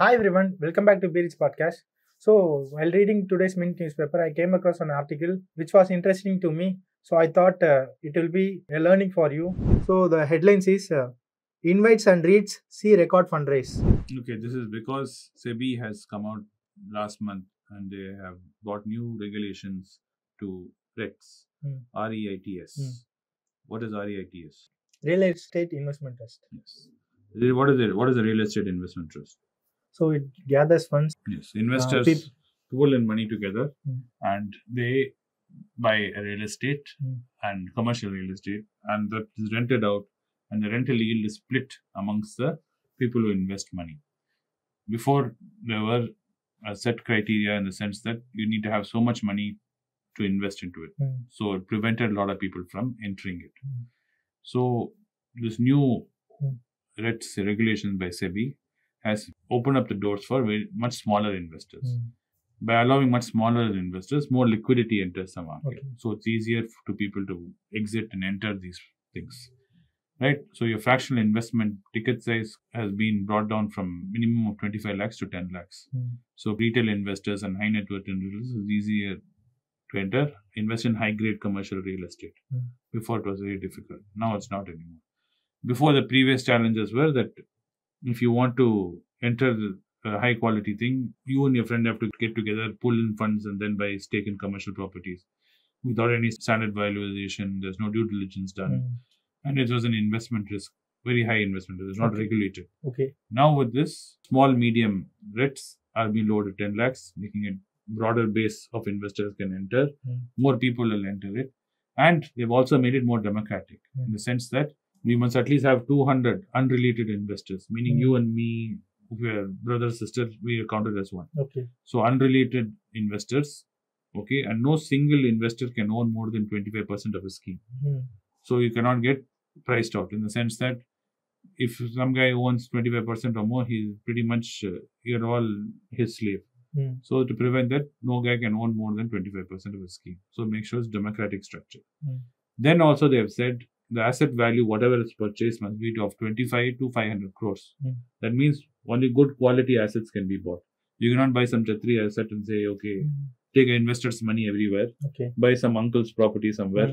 Hi everyone, welcome back to Be Rich Podcast. So while reading today's Mint newspaper, I came across an article which was interesting to me. So I thought uh, it will be a learning for you. So the headline is uh, InvITs and REITs see record fundraise. Okay, this is because SEBI has come out last month and they have brought new regulations to REITs, Hmm. R-E-I-T-S. Hmm. What is R-E-I-T-S? Real estate investment trust. Yes. What is it? What is a real estate investment trust? So it gathers funds. Yes, investors peop- pool in money together Hmm. and they buy a real estate Hmm. and commercial real estate and that is rented out and the rental yield is split amongst the people who invest money. Before there were a set criteria in the sense that you need to have so much money to invest into it. Hmm. So it prevented a lot of people from entering it. Hmm. So this new. REITs regulation by SEBI has opened up the doors for very much smaller investors Hmm. by allowing much smaller investors, more liquidity enters the market. Okay. So it's easier to people to exit and enter these things. Right? So your fractional investment ticket size has been brought down from minimum of 25 lakhs to 10 lakhs. Hmm. So retail investors and high net worth individuals is easier to enter, invest in high grade commercial real estate. Hmm. Before it was very difficult. Now it's not anymore. Before the previous challenges were that if you want to enter a high quality thing, you and your friend have to get together, pull in funds, and then buy stake in commercial properties without any standard valuation. There's no due diligence done, Hmm. and it was an investment risk, very high investment. risk, was not Okay. regulated. Okay. Now with this, small medium REITs are being lowered to 10 lakhs, making it broader base of investors can enter. Hmm. More people will enter it, and they've also made it more democratic Hmm. in the sense that we must at least have 200 unrelated investors, meaning Hmm. you and me, if we are brother sister, we are counted as one. Okay. So unrelated investors, okay, and no single investor can own more than 25% of a scheme. Hmm. So you cannot get priced out in the sense that if some guy owns 25% or more, he's pretty much, uh, you're all his slave. Hmm. So to prevent that, no guy can own more than 25% of a scheme. So make sure it's democratic structure. Hmm. Then also they have said the asset value, whatever is purchased, must be of 25 to 500 crores. Hmm. That means only good quality assets can be bought. You cannot buy some Chatri asset and say, okay, Hmm. take an investor's money everywhere, Okay. buy some uncle's property somewhere,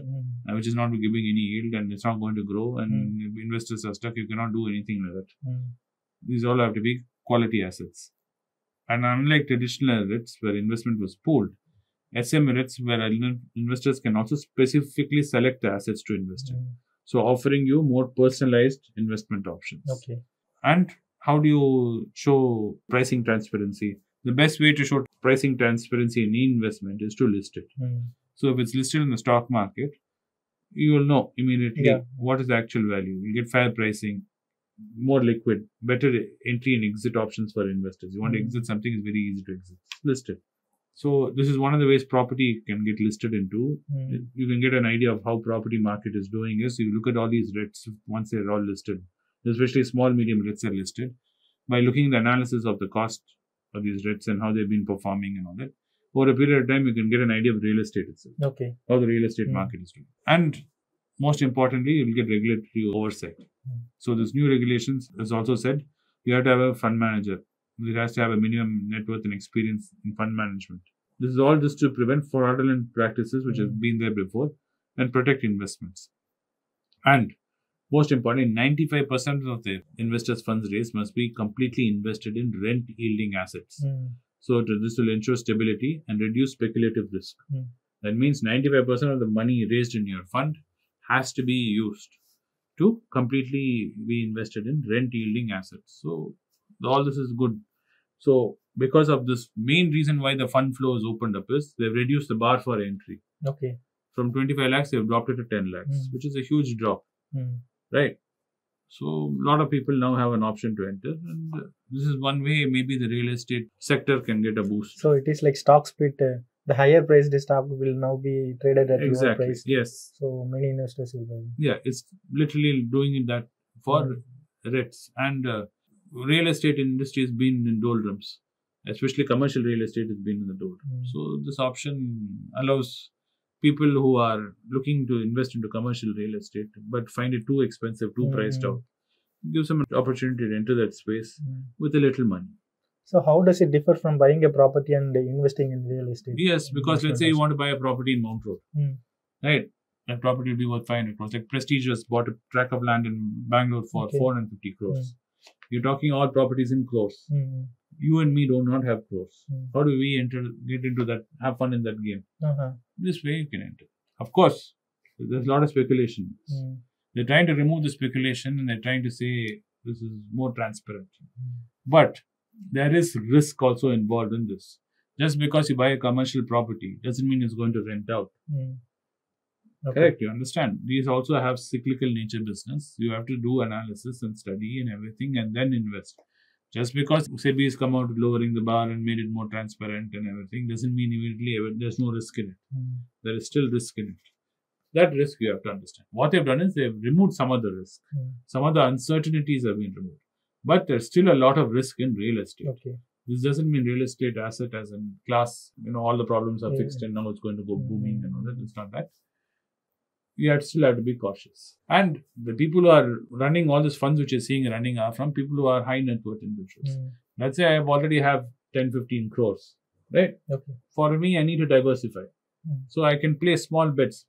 uh, which is not giving any yield and it's not going to grow, and Hmm. investors are stuck. You cannot do anything like that. Hmm. These all have to be quality assets. And unlike traditional REITs where investment was pooled, SM REITs where investors can also specifically select the assets to invest in. Hmm. So offering you more personalized investment options. Okay. And how do you show pricing transparency? The best way to show pricing transparency in investment is to list it. Hmm. So if it's listed in the stock market, you will know immediately Yeah. what is the actual value. You get fair pricing, more liquid, better entry and exit options for investors. You want to Mm. exit something, it's very easy to exit. List it. So this is one of the ways property can get listed into. Hmm. You can get an idea of how property market is doing is you look at all these REITs once they're all listed, especially small, medium REITs are listed. By looking at the analysis of the cost of these REITs and how they've been performing and all that, over a period of time, you can get an idea of real estate itself, Okay. how the real estate Mm. market is doing. And most importantly, you'll get regulatory oversight. Mm. So this new regulations has also said you have to have a fund manager. It has to have a minimum net worth and experience in fund management. This is all just to prevent fraudulent practices which have Mm. been there before and protect investments. And most importantly, 95% of the investors' funds raised must be completely invested in rent yielding assets. Hmm. So this will ensure stability and reduce speculative risk. Mm. That means 95% of the money raised in your fund has to be used to completely be invested in rent yielding assets. So all this is good. So because of this main reason why the fund flow is opened up is they've reduced the bar for entry. Okay. From 25 lakhs, they've dropped it to 10 lakhs, Mm. which is a huge drop, Hmm. right? So a lot of people now have an option to enter, and this is one way maybe the real estate sector can get a boost. So it is like stock split. Uh, the higher priced stock will now be traded at lower exactly. price. Yes. So many investors will buy. Yeah, it's literally doing it that for Mm. REITs and uh, real estate industry has been in doldrums, especially commercial real estate has been in the doldrums. Mm. So this option allows people who are looking to invest into commercial real estate but find it too expensive, too priced Mm. out, gives them an opportunity to enter that space Mm. with a little money. So how does it differ from buying a property and investing in real estate? Yes, because let's say you want to buy a property in Mount Road, Hmm. right? That property will be worth 500 crores. Like Prestige just bought a tract of land in Bangalore for Okay. 450 crores. You're talking all properties in crores. Hmm. You and me do not have crores. Hmm. How do we enter, get into that, have fun in that game? Uh-huh. This way you can enter. Of course, there's a lot of speculation. Hmm. They're trying to remove the speculation and they're trying to say this is more transparent. Hmm. But there is risk also involved in this. Just because you buy a commercial property doesn't mean it's going to rent out. Hmm. Okay. Correct, you understand. These also have cyclical nature business. You have to do analysis and study and everything and then invest. Just because SEBI has come out lowering the bar and made it more transparent and everything doesn't mean immediately there's no risk in it. Hmm. There is still risk in it. That risk you have to understand. What they've done is they've removed some of the risk. Hmm. Some of the uncertainties have been removed. But there's still a lot of risk in real estate. Okay. This doesn't mean real estate asset as in class, you know, all the problems are Yeah. fixed and now it's going to go Mm. booming and all that. It's not that. You have still have to be cautious. And the people who are running all these funds which you're seeing running are from people who are high net worth individuals. Hmm. Let's say I have already have 10, 15 crores, right? Okay. For me, I need to diversify. Mm. So I can play small bets,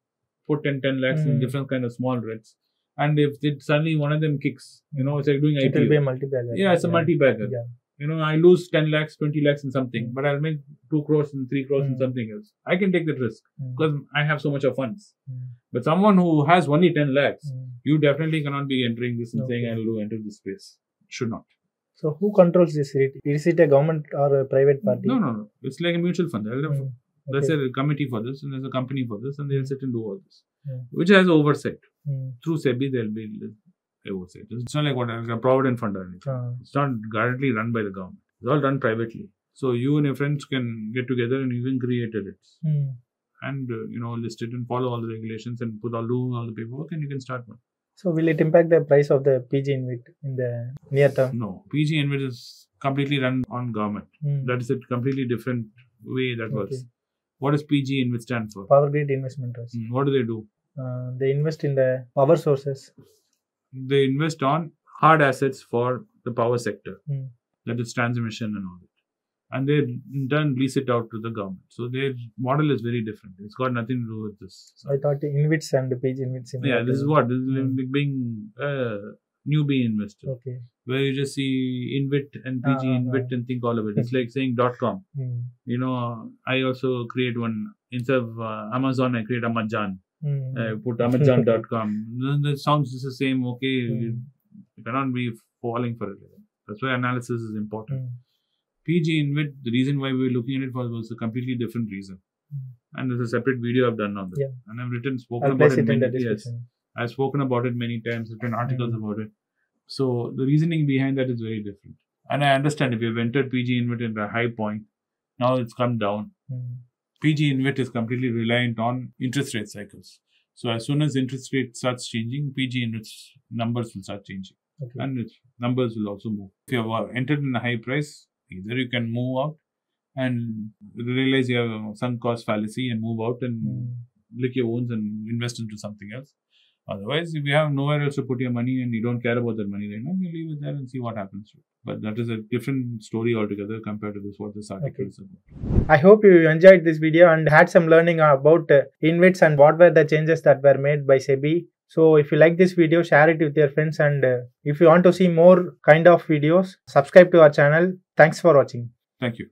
put 10, 10 lakhs in Mm. different kind of small bets. And if it, suddenly one of them kicks, you know, it's like doing It will IPO. be a multi-bagger. Yeah, it's a multi-bagger. Yeah. You know, I lose 10 lakhs, 20 lakhs in something, Mm. but I'll make 2 crores and 3 crores in Mm. something else. I can take that risk Hmm. because I have so much of funds. But someone who has only 10 lakhs, Hmm. you definitely cannot be entering this and saying, I'll do enter this space. Should not. So who controls this REIT? Is it a government or a private party? No, no, no. It's like a mutual fund. Hmm. There's Okay. a committee for this and there's a company for this and they'll sit and do all this, Hmm. which has oversight. Hmm. Through SEBI, there'll be oversight. It's not like what a provident fund or anything. Ah. It's not directly run by the government. It's all done privately. So you and your friends can get together and you can create a REIT Hmm. And uh, you know list it and follow all the regulations and put all do all the paperwork and you can start one. So will it impact the price of the PG Invit in the near term? No, PG Invit is completely run on government. Hmm. That is a completely different way that works. Okay. What does PG Invit stand for? Power Grid Investment Trust. Hmm, What do they do? Uh, they invest in the power sources. They invest on hard assets for the power sector. Hmm. That is transmission and all that. And they in turn lease it out to the government. So their model is very different. It's got nothing to do with this. So I thought Invits and PG Invits. in yeah, this is what this is like being a newbie investor. Okay. where you just see Invit and PG Ah, ah, Invit and think all of it. It's like saying dot com. Hmm. You know, I also create one instead of uh, Amazon, I create Amazon. Hmm. I put Amazon.com. Then the sounds is the same. Okay, Hmm. you, cannot be falling for it. That's why analysis is important. Hmm. PG Invit, the reason why we were looking at it was, was a completely different reason. Hmm. And there's a separate video I've done on that. Yeah. And I've written, spoken I'll about it it many yes. I've spoken about it many times, written articles Mm. about it. So the reasoning behind that is very different. And I understand if you've entered PG Invit at a high point, now it's come down. Hmm. PG Invit is completely reliant on interest rate cycles. So as soon as interest rate starts changing, PG Invit's numbers will start changing. Okay. And its numbers will also move. If you have entered in a high price, either you can move out and realize you have a sunk cost fallacy and move out and Hmm. lick your wounds and invest into something else. Otherwise, if you have nowhere else to put your money and you don't care about that money right now, you leave it there and see what happens. to it. But that is a different story altogether compared to this what this article Okay. is about. I hope you enjoyed this video and had some learning about uh, Invits and what were the changes that were made by SEBI. So if you like this video, share it with your friends and uh, if you want to see more kind of videos, subscribe to our channel. Thanks for watching. Thank you.